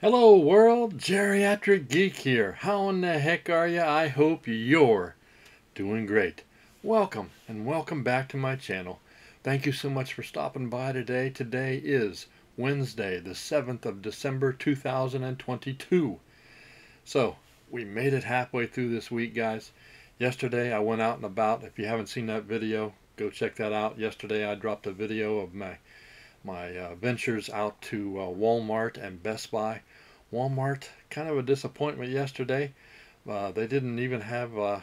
Hello world, Geriatric Geek here. How in the heck are you? I hope you're doing great. Welcome and welcome back to my channel. Thank you so much for stopping by today. Today is Wednesday, the 7th of December 2022. So, we made it halfway through this week, guys. Yesterday I went out and about. If you haven't seen that video, go check that out. Yesterday I dropped a video of my my uh, ventures out to uh, Walmart and Best Buy. Walmart, kind of a disappointment yesterday. Uh, they didn't even have uh,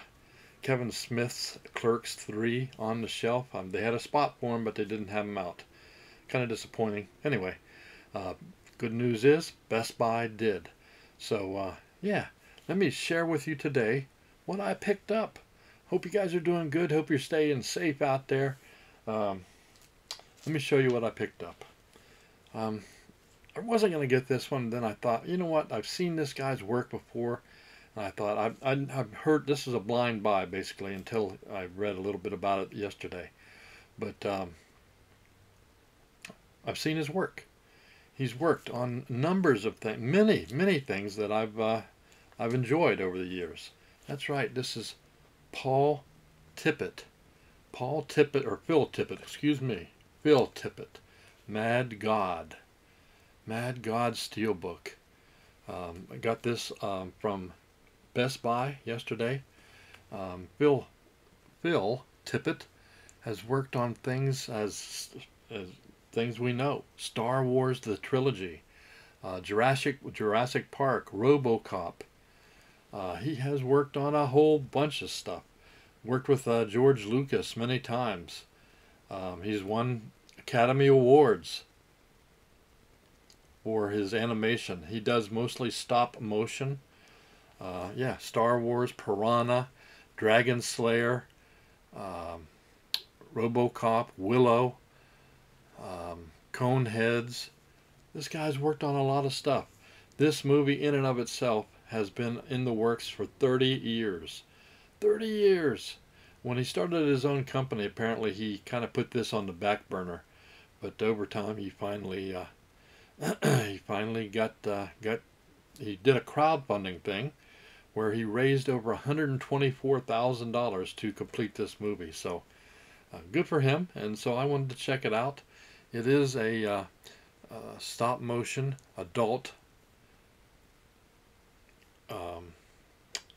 Kevin Smith's Clerks 3 on the shelf. Um, they had a spot for them, but they didn't have them out. Kind of disappointing. Anyway, uh, good news is Best Buy did. So, uh, yeah, let me share with you today what I picked up. Hope you guys are doing good. Hope you're staying safe out there. Um, let me show you what I picked up. Um, I wasn't going to get this one. Then I thought, you know what? I've seen this guy's work before. And I thought, I've, I've heard this is a blind buy, basically, until I read a little bit about it yesterday. But um, I've seen his work. He's worked on numbers of things, many, many things that I've, uh, I've enjoyed over the years. That's right. This is Paul Tippett. Paul Tippett, or Phil Tippett, excuse me. Phil Tippett, Mad God, Mad God Steelbook. Um, I got this um, from Best Buy yesterday. Um, Phil, Tippett has worked on things as, as things we know: Star Wars, the trilogy, uh, Jurassic Jurassic Park, RoboCop. Uh, he has worked on a whole bunch of stuff. Worked with uh, George Lucas many times. Um, he's won Academy Awards for his animation. He does mostly stop motion. Uh, yeah, Star Wars, Piranha, Dragon Slayer, um, RoboCop, Willow, um, Coneheads. This guy's worked on a lot of stuff. This movie, in and of itself, has been in the works for 30 years. 30 years! When he started his own company, apparently he kind of put this on the back burner but over time he finally uh, he finally got uh, got he did a crowdfunding thing where he raised over $124,000 to complete this movie. So uh, good for him. And so I wanted to check it out. It is a uh, uh, stop motion adult um,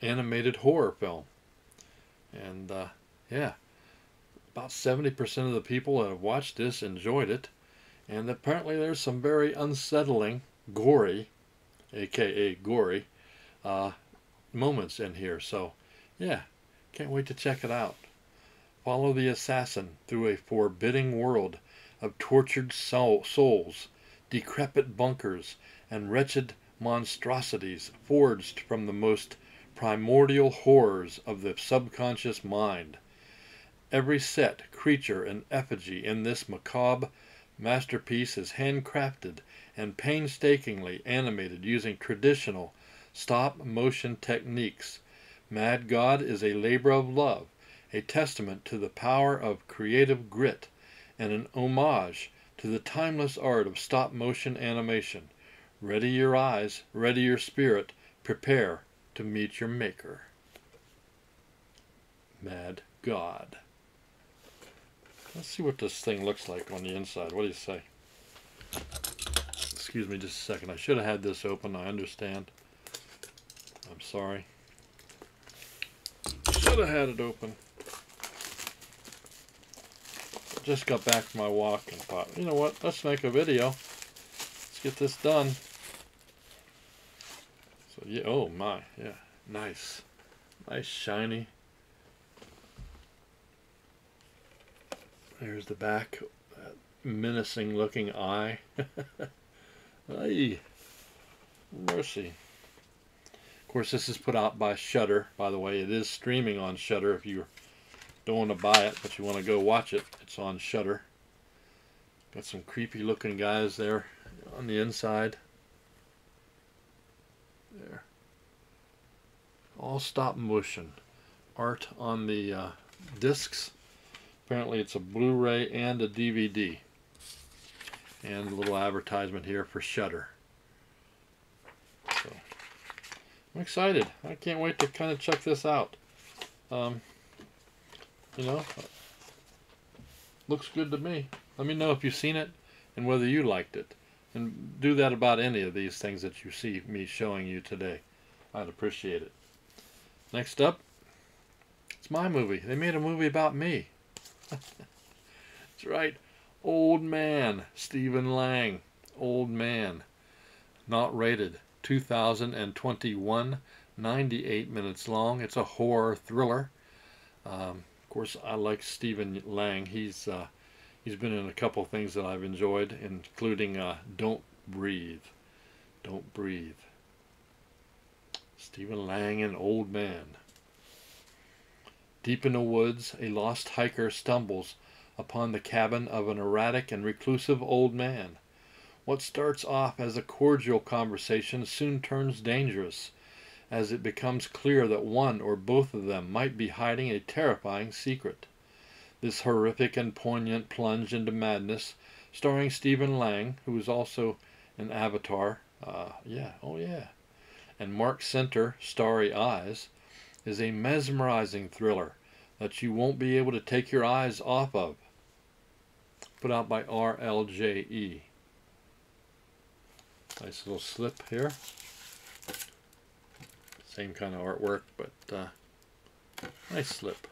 animated horror film. And uh, yeah, about 70% of the people that have watched this enjoyed it. And apparently there's some very unsettling, gory, aka gory, uh, moments in here. So, yeah, can't wait to check it out. Follow the assassin through a forbidding world of tortured soul souls, decrepit bunkers, and wretched monstrosities forged from the most primordial horrors of the subconscious mind. Every set, creature, and effigy in this macabre masterpiece is handcrafted and painstakingly animated using traditional stop motion techniques. Mad God is a labor of love, a testament to the power of creative grit, and an homage to the timeless art of stop motion animation. Ready your eyes, ready your spirit, prepare to meet your maker. Mad God. Let's see what this thing looks like on the inside. What do you say? Excuse me just a second. I should have had this open. I understand. I'm sorry. Should have had it open. Just got back from my walk and thought, you know what? Let's make a video. Let's get this done. So yeah, oh my, yeah, nice. Nice shiny There's the back, that menacing looking eye. Ay, mercy. Of course, this is put out by Shudder. By the way, it is streaming on Shudder. If you don't want to buy it, but you want to go watch it, it's on Shudder. Got some creepy looking guys there on the inside. There. All stop motion. Art on the uh, discs Apparently it's a Blu-ray and a DVD. And a little advertisement here for Shudder. I'm excited. I can't wait to kind of check this out. Um, you know, looks good to me. Let me know if you've seen it and whether you liked it. And do that about any of these things that you see me showing you today. I'd appreciate it. Next up, it's my movie. They made a movie about me. That's right. Old Man, Stephen Lang. Old Man. Not rated. 2021. 98 minutes long. It's a horror thriller. Um, of course, I like Stephen Lang. He's uh, he's been in a couple things that I've enjoyed, including uh, Don't Breathe. Don't Breathe. Stephen Lang, and old man. Deep in the woods, a lost hiker stumbles upon the cabin of an erratic and reclusive old man. What starts off as a cordial conversation soon turns dangerous, as it becomes clear that one or both of them might be hiding a terrifying secret. This horrific and poignant plunge into madness, starring Stephen Lang, who is also an Avatar, uh, yeah, oh yeah, and Marc Senter, Starry Eyes, is a mesmerizing thriller that you won't be able to take your eyes off of. Put out by RLJE. Nice little slip here. Same kind of artwork, but uh, nice slip.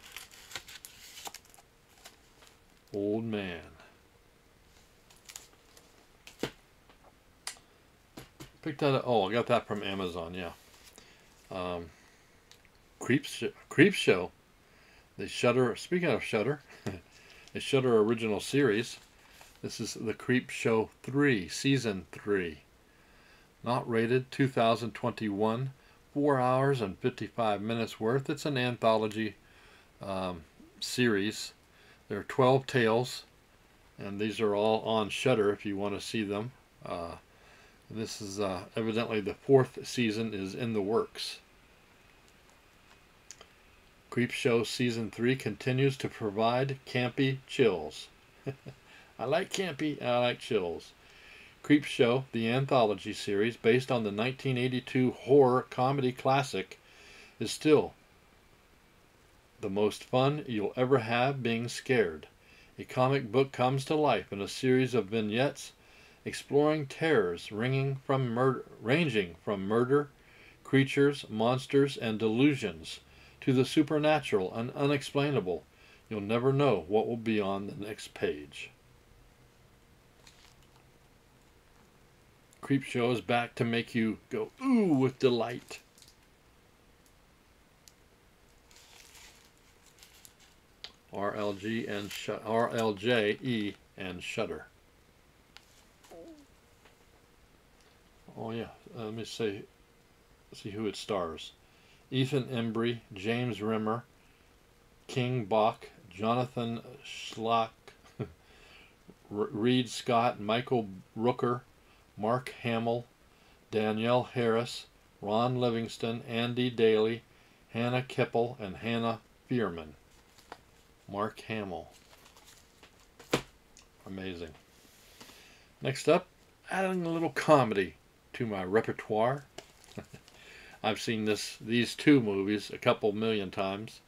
Old man. Picked that up. Oh, I got that from Amazon, yeah. Um, Creeps, Creepshow. The Shudder, speaking of Shudder, a Shudder original series. This is The Creepshow 3, Season 3. Not rated, 2021, 4 hours and 55 minutes worth. It's an anthology um, series. There are 12 tales, and these are all on Shudder if you want to see them. Uh, this is uh, evidently the fourth season is in the works. Creepshow Season 3 continues to provide campy chills. I like campy, I like chills. Creepshow, the anthology series based on the 1982 horror comedy classic, is still the most fun you'll ever have being scared. A comic book comes to life in a series of vignettes exploring terrors ringing from murder, ranging from murder, creatures, monsters, and delusions to the supernatural and unexplainable. You'll never know what will be on the next page. Creepshow is back to make you go ooh with delight. RLG and Sh RLJE and Shudder. Oh yeah, let me say, see who it stars. Ethan Embry, James Remar, King Bach, Jonathan Schlock, Reid Scott, Michael Rooker, Mark Hamill, Danielle Harris, Ron Livingston, Andy Daly, Hannah Kepple, and Hannah Fierman. Mark Hamill. Amazing. Next up, adding a little comedy to my repertoire. I've seen this these two movies a couple million times.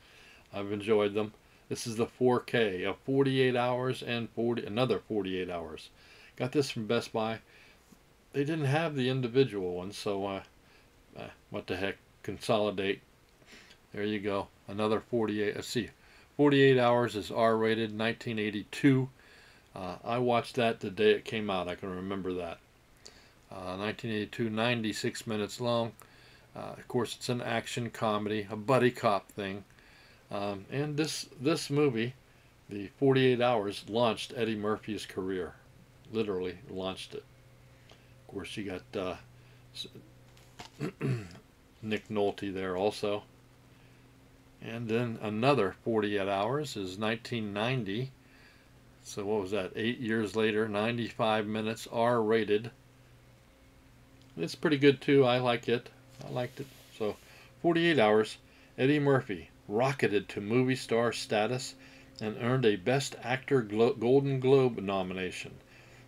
I've enjoyed them. This is the 4K of 48 hours and 40 another 48 hours. Got this from Best Buy they didn't have the individual ones, so uh, uh, what the heck, consolidate. There you go, another 48, let's see, 48 Hours is R-rated, 1982. Uh, I watched that the day it came out, I can remember that. 1982, uh, 96 minutes long. Uh, of course, it's an action comedy, a buddy cop thing. Um, and this this movie, the 48 Hours, launched Eddie Murphy's career. Literally launched it. Of course, you got uh, Nick Nolte there also. And then another 48 hours is 1990. So what was that? Eight years later, 95 minutes, R-rated. It's pretty good too. I like it. I liked it. So 48 hours. Eddie Murphy rocketed to movie star status and earned a Best Actor Glo Golden Globe nomination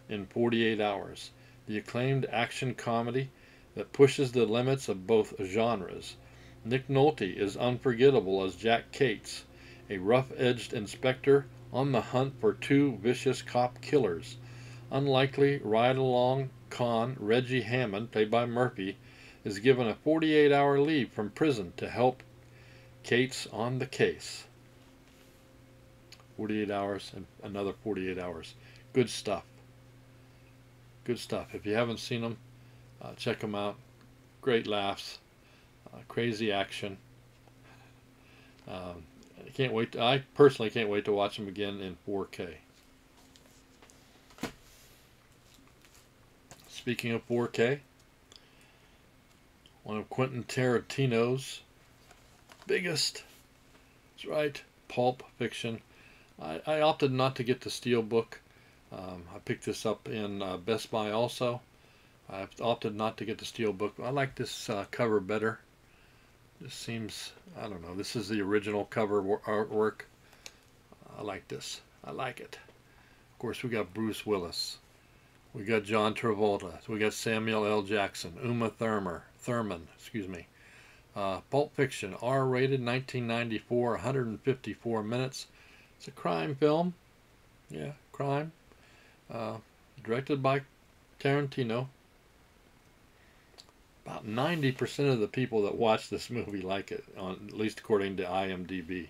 in 48 hours. The acclaimed action comedy that pushes the limits of both genres. Nick Nolte is unforgettable as Jack Cates, a rough-edged inspector on the hunt for two vicious cop killers. Unlikely ride-along con Reggie Hammond, played by Murphy, is given a 48-hour leave from prison to help Cates on the case. 48 hours and another 48 hours. Good stuff. Good stuff. If you haven't seen them, uh, check them out. Great laughs, uh, crazy action. Um, I can't wait. To, I personally can't wait to watch them again in 4K. Speaking of 4K, one of Quentin Tarantino's biggest, that's right, pulp fiction. I, I opted not to get the Steelbook. Um, I picked this up in uh, Best Buy also. I've opted not to get the Steelbook. I like this uh, cover better. This seems, I don't know, this is the original cover artwork. I like this. I like it. Of course, we got Bruce Willis. We got John Travolta. We got Samuel L. Jackson. Uma Thurman. Thurman, excuse me. Uh, Pulp Fiction, R-rated, 1994, 154 minutes. It's a crime film. Yeah, crime. Uh, directed by Tarantino about 90% of the people that watch this movie like it, on, at least according to IMDb.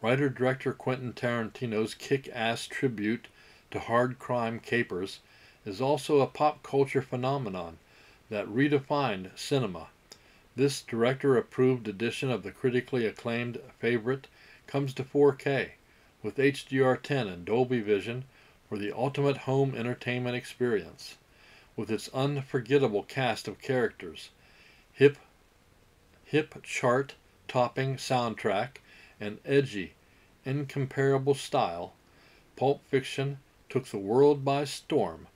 Writer director Quentin Tarantino's kick ass tribute to hard crime capers is also a pop culture phenomenon that redefined cinema. This director approved edition of the critically acclaimed favorite comes to 4K with HDR10 and Dolby Vision for the ultimate home entertainment experience with its unforgettable cast of characters, hip, hip chart topping soundtrack, and edgy, incomparable style, Pulp Fiction took the world by storm,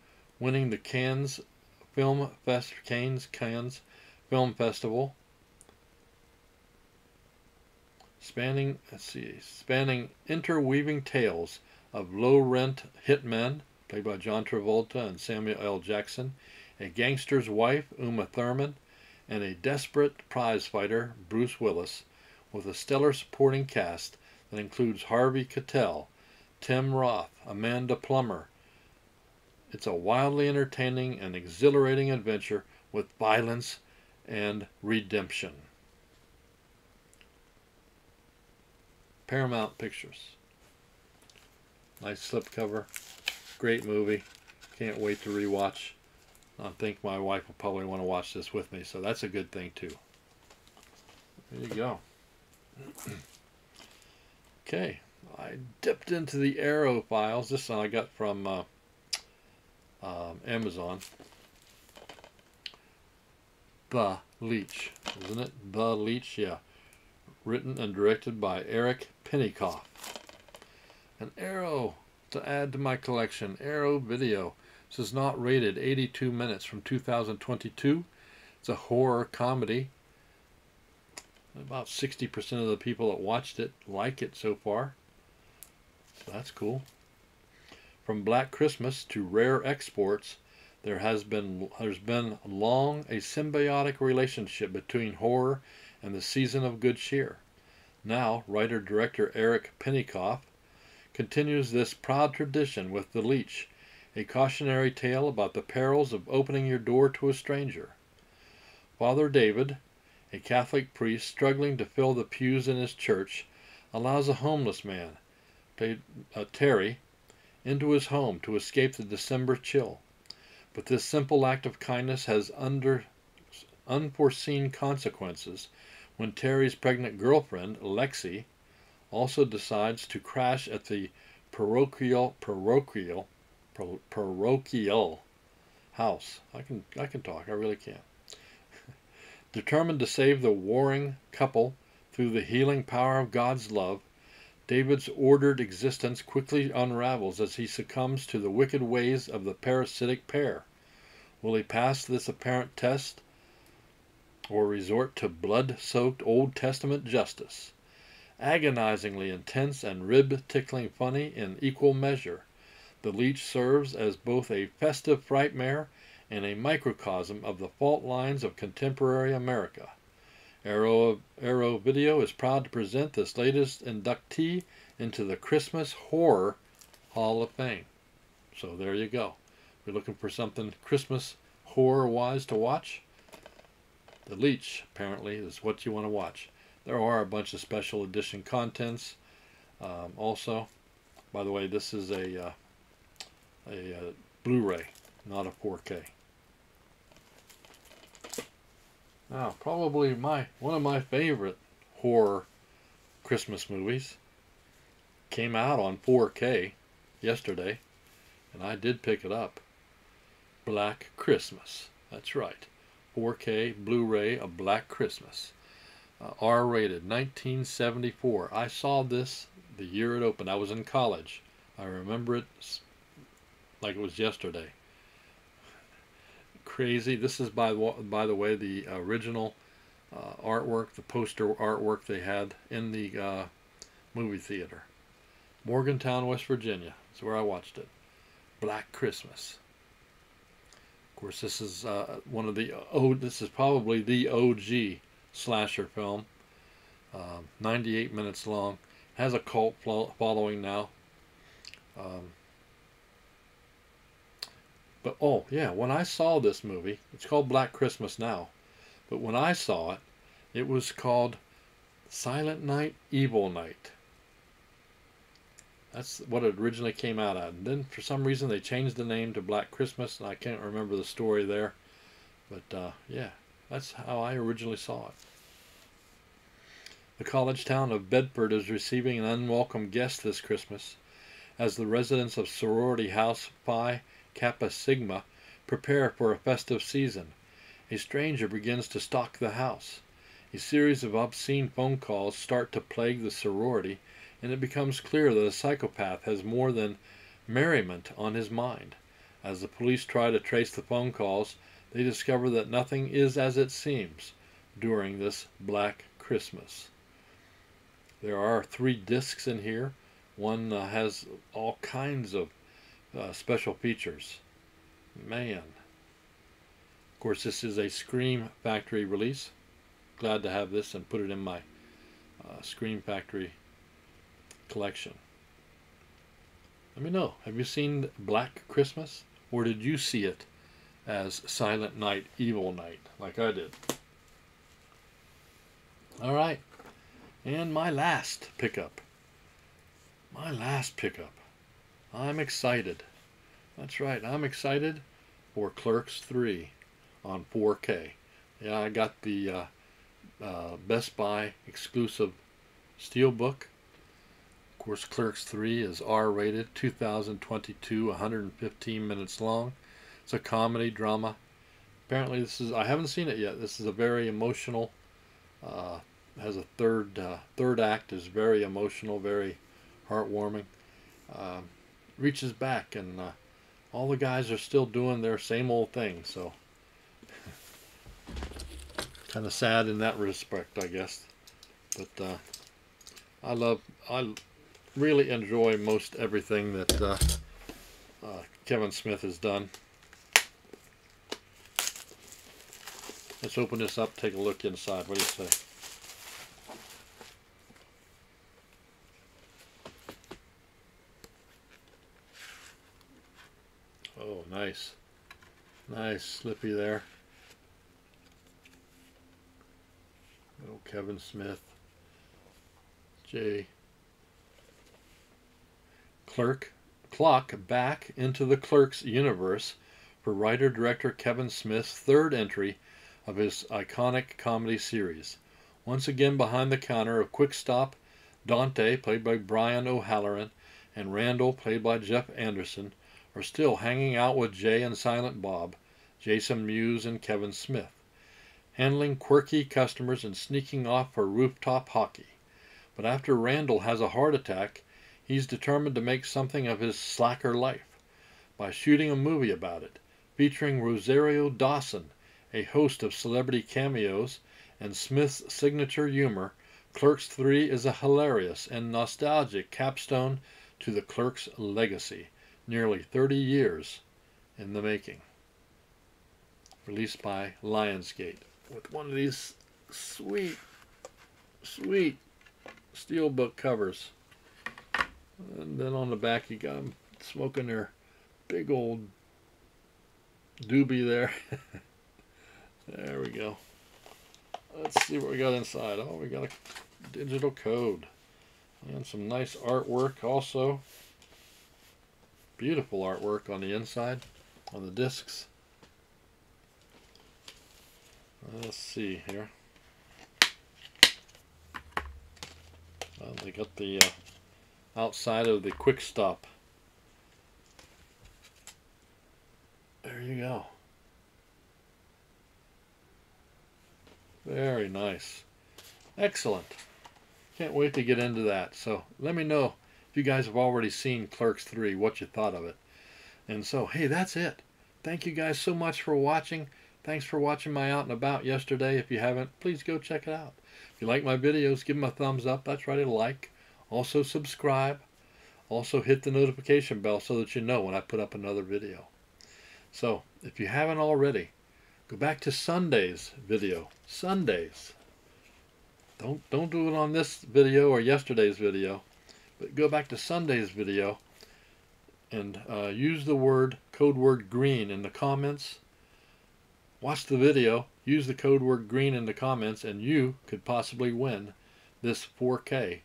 winning the Cannes Film Fest Cannes Cannes Film Festival, spanning let's see, spanning interweaving tales of low-rent hitmen played by John Travolta and Samuel L. Jackson, a gangster's wife, Uma Thurman, and a desperate prizefighter, Bruce Willis, with a stellar supporting cast that includes Harvey Keitel, Tim Roth, Amanda Plummer. It's a wildly entertaining and exhilarating adventure with violence and redemption. Paramount Pictures. Nice slipcover. Great movie. Can't wait to rewatch. I think my wife will probably want to watch this with me, so that's a good thing too. There you go. okay, I dipped into the Arrow files. This one I got from uh, um, Amazon. The Leech, isn't it? The Leech, yeah. Written and directed by Eric Pennycoff. An Arrow to add to my collection, Arrow Video. This is not rated, 82 minutes from 2022. It's a horror comedy. About 60% of the people that watched it like it so far. So that's cool. From Black Christmas to rare exports, there has been there's been long a symbiotic relationship between horror and the season of good cheer. Now, writer-director Eric Pennycoff continues this proud tradition with The Leech, a cautionary tale about the perils of opening your door to a stranger. Father David, a Catholic priest struggling to fill the pews in his church, allows a homeless man, uh, Terry, into his home to escape the December chill. But this simple act of kindness has under, unforeseen consequences when Terry's pregnant girlfriend, Lexi, also decides to crash at the parochial parochial parochial house. I can I can talk. I really can. Determined to save the warring couple through the healing power of God's love, David's ordered existence quickly unravels as he succumbs to the wicked ways of the parasitic pair. Will he pass this apparent test or resort to blood-soaked Old Testament justice? agonizingly intense and rib-tickling funny in equal measure. The leech serves as both a festive frightmare and a microcosm of the fault lines of contemporary America. Arrow, Arrow Video is proud to present this latest inductee into the Christmas Horror Hall of Fame. So there you go. If you're looking for something Christmas horror wise to watch, The Leech apparently is what you want to watch. There are a bunch of special edition contents um, also. By the way, this is a, uh, a uh, Blu-ray, not a 4K. Now, probably my one of my favorite horror Christmas movies came out on 4K yesterday, and I did pick it up. Black Christmas. That's right. 4K Blu-ray of Black Christmas. Uh, R-rated, 1974. I saw this the year it opened. I was in college. I remember it like it was yesterday crazy. This is by by the way the original uh, artwork, the poster artwork they had in the uh, movie theater, Morgantown, West Virginia. That's where I watched it. Black Christmas. Of course, this is uh, one of the oh, this is probably the OG slasher film. Um, 98 minutes long. Has a cult following now. Um, but oh yeah, when I saw this movie, it's called Black Christmas now. But when I saw it, it was called Silent Night, Evil Night. That's what it originally came out at. And then for some reason they changed the name to Black Christmas, and I can't remember the story there. But uh, yeah, that's how I originally saw it. The college town of Bedford is receiving an unwelcome guest this Christmas, as the residents of sorority house Phi Kappa Sigma prepare for a festive season. A stranger begins to stalk the house. A series of obscene phone calls start to plague the sorority, and it becomes clear that a psychopath has more than merriment on his mind. As the police try to trace the phone calls, they discover that nothing is as it seems during this Black Christmas. There are three discs in here. One uh, has all kinds of uh, special features. Man. Of course, this is a Scream Factory release. Glad to have this and put it in my uh, Scream Factory collection. Let me know. Have you seen Black Christmas? Or did you see it as Silent Night, Evil Night, like I did? All right. And my last pickup. My last pickup. I'm excited. That's right, I'm excited for Clerks 3 on 4K. Yeah, I got the uh, uh, Best Buy exclusive Steelbook. Of course, Clerks 3 is R-rated, 2022, 115 minutes long. It's a comedy drama. Apparently, this is I haven't seen it yet. This is a very emotional. Uh, has a third uh, third act is very emotional, very heartwarming. Um, reaches back and uh, all the guys are still doing their same old thing so. Kind of sad in that respect I guess. But uh, I love I really enjoy most everything that uh, uh, Kevin Smith has done. Let's open this up take a look inside. What do you say Oh, nice. Nice, slippy there. Little Kevin Smith. J. Clerk. Clock back into the Clerks universe for writer-director Kevin Smith's third entry of his iconic comedy series. Once again behind the counter of Quick Stop, Dante, played by Brian O'Halloran, and Randall, played by Jeff Anderson, are still hanging out with Jay and Silent Bob, Jason Mewes and Kevin Smith, handling quirky customers and sneaking off for rooftop hockey. But after Randall has a heart attack, he's determined to make something of his slacker life by shooting a movie about it, featuring Rosario Dawson, a host of celebrity cameos, and Smith's signature humor. Clerks 3 is a hilarious and nostalgic capstone to the Clerks legacy nearly 30 years in the making. released by Lionsgate with one of these sweet, sweet steelbook covers. And then on the back you got them smoking their big old doobie there. there we go. Let's see what we got inside. Oh, we got a digital code. And some nice artwork also. Beautiful artwork on the inside, on the discs. Let's see here. Well, they got the uh, outside of the quick stop. There you go. Very nice. Excellent. Can't wait to get into that. So let me know if you guys have already seen Clerks 3, what you thought of it. And so, hey, that's it. Thank you guys so much for watching. Thanks for watching my out and about yesterday. If you haven't, please go check it out. If you like my videos, give them a thumbs up. That's right, a like. Also subscribe. Also hit the notification bell so that you know when I put up another video. So, if you haven't already, go back to Sunday's video. Sundays. Don't, don't do it on this video or yesterday's video, but go back to Sunday's video and uh, use the word, code word green in the comments. Watch the video, use the code word green in the comments, and you could possibly win this 4K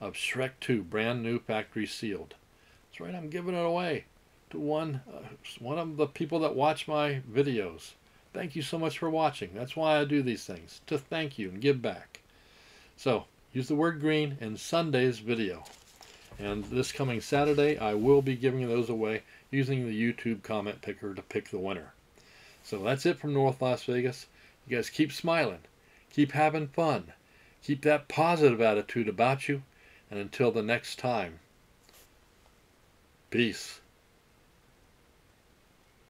of Shrek 2, brand new factory sealed. That's right, I'm giving it away to one, uh, one of the people that watch my videos. Thank you so much for watching. That's why I do these things, to thank you and give back. So, use the word green in Sunday's video. And this coming Saturday, I will be giving those away using the YouTube comment picker to pick the winner. So that's it from North Las Vegas. You guys keep smiling, keep having fun, keep that positive attitude about you, and until the next time, peace.